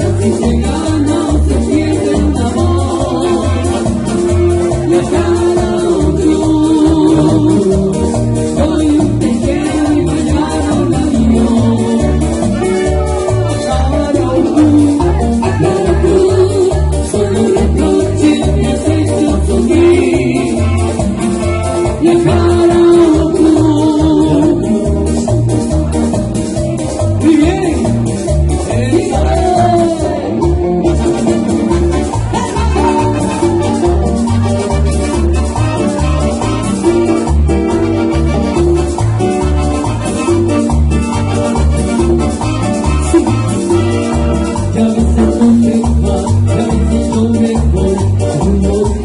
Everything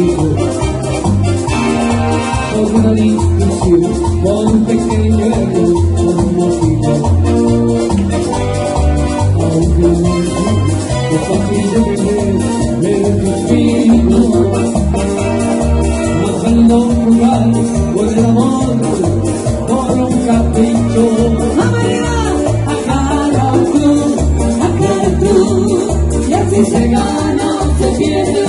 contigo. Por una discusión, por un pequeño error, por un motivo. Aunque no es fácil de creer, me respiro. Bajando lugar, por el amor, por un capricho. Acá la cruz, acá la cruz, y así se gana, se pierde.